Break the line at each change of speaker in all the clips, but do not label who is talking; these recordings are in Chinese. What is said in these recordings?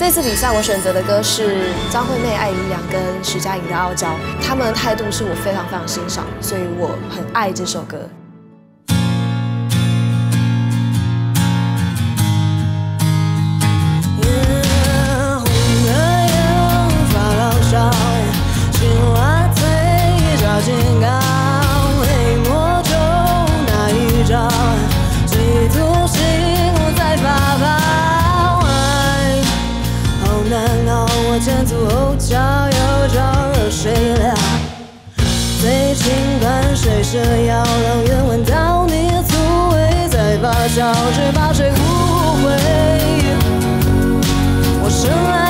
这次比赛我选择的歌是张惠妹《爱怡良》跟徐佳莹的《傲娇》，他们的态度是我非常非常欣赏，所以我很爱这首歌。
感谁是要让缘闻到你粗味再发酵，谁怕谁误会？我深爱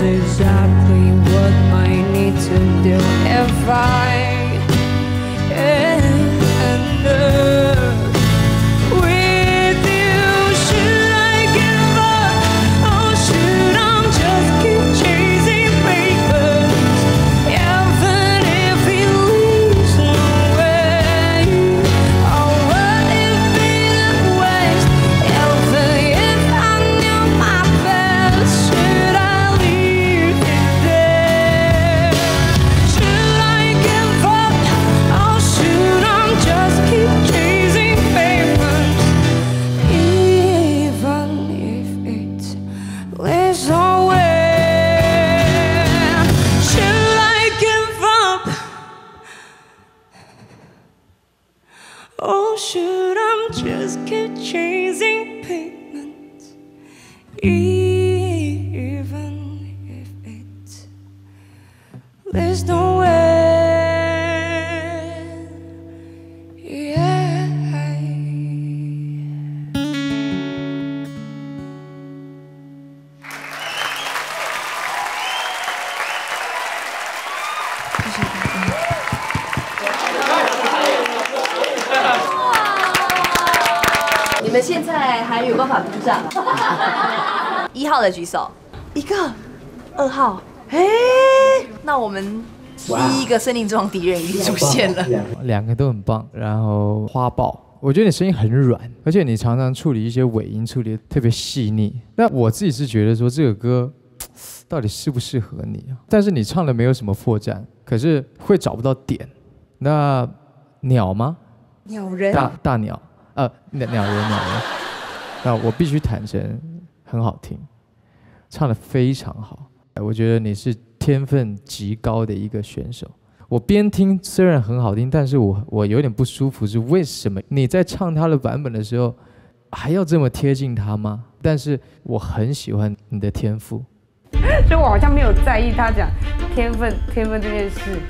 exactly what I need to do.
If I 交换位置。
举手，一个，二号，哎，那我们第一个森林之王敌人已经出现了，
两个都很棒，然后花豹，我觉得你声音很软，而且你常常处理一些尾音，处理特别细腻。那我自己是觉得说这个歌 到底适不适合你啊？但是你唱的没有什么破绽，可是会找不到点。那鸟吗？
鸟人，
大大鸟，呃，鸟鸟人，鸟人。那我必须坦诚，很好听。唱的非常好，我觉得你是天分极高的一个选手。我边听虽然很好听，但是我我有点不舒服，是为什么你在唱他的版本的时候还要这么贴近他吗？但是我很喜欢你的天赋，
所以我好像没有在意他讲天分天分这件事，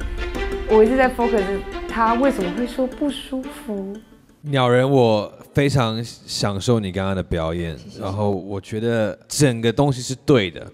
我一直在 focus 他为什么会说不舒服。
鸟人，我非常享受你刚刚的表演，然后我觉得整个东西是对的，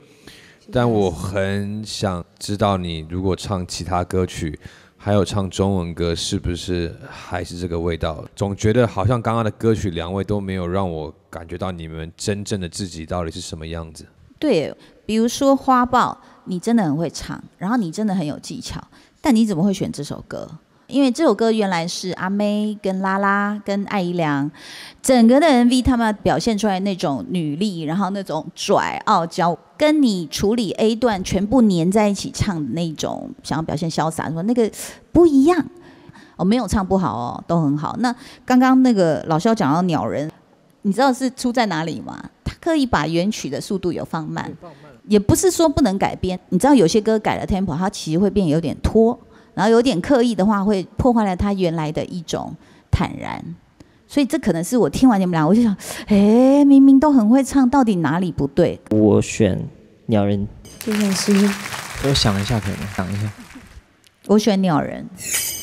但我很想知道你如果唱其他歌曲，还有唱中文歌，是不是还是这个味道？总觉得好像刚刚的歌曲，两位都没有让我感觉到你们真正的自己到底是什么样子。
对，比如说花豹，你真的很会唱，然后你真的很有技巧，但你怎么会选这首歌？因为这首歌原来是阿妹跟拉拉跟艾怡良整个的 MV，他们表现出来那种女力，然后那种拽傲娇，跟你处理 A 段全部粘在一起唱的那种，想要表现潇洒，说那个不一样。哦，没有唱不好哦，都很好。那刚刚那个老肖讲到鸟人，你知道是出在哪里吗？他刻意把原曲的速度有放慢，也不是说不能改编。你知道有些歌改了 tempo，它其实会变有点拖。然后有点刻意的话，会破坏了他原来的一种坦然，所以这可能是我听完你们俩，我就想，哎，明明都很会唱，到底哪里不对？
我选鸟人，
就像是，
我想一下，可以吗？想一下。
我选鸟人，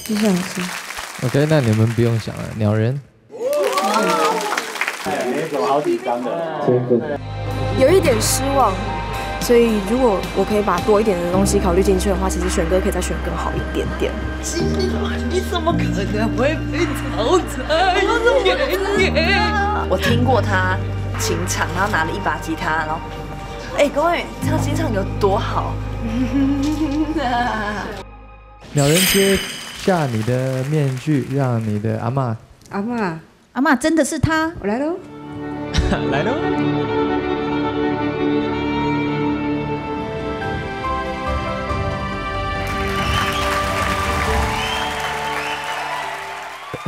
就像是。
OK，那你们不用想了，鸟人。
好紧张的，
有一点失望。所以，如果我可以把多一点的东西考虑进去的话，其实选歌可以再选更好一点点。
你怎么可能会被淘汰？我听过他情场，然后拿了一把吉他，然后，哎，各位，他情场有多好？
鸟人揭下你的面具，让你的阿妈，
阿妈，
阿妈真的是他，
我来喽，
来喽。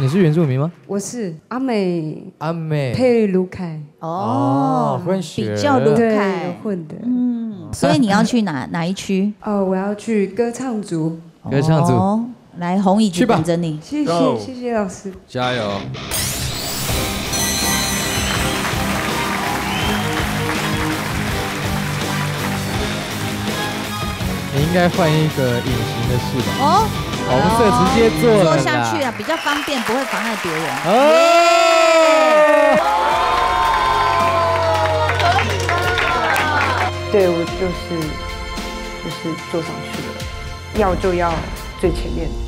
你是原住民吗？
我是阿美，
阿美。
配卢凯。
哦，
混血，
比较卢凯
混的，
嗯，所以你要去哪 哪一区？
哦，我要去歌唱组，
歌唱组，
来红椅子等着你，
谢谢谢谢老师，
加油！
你应该换一个隐形的翅膀？哦。红色直接坐
坐下去啊，比较方便，不会妨碍别人。
哦可以吗？对我就是就是坐上去了，要就要最前面的。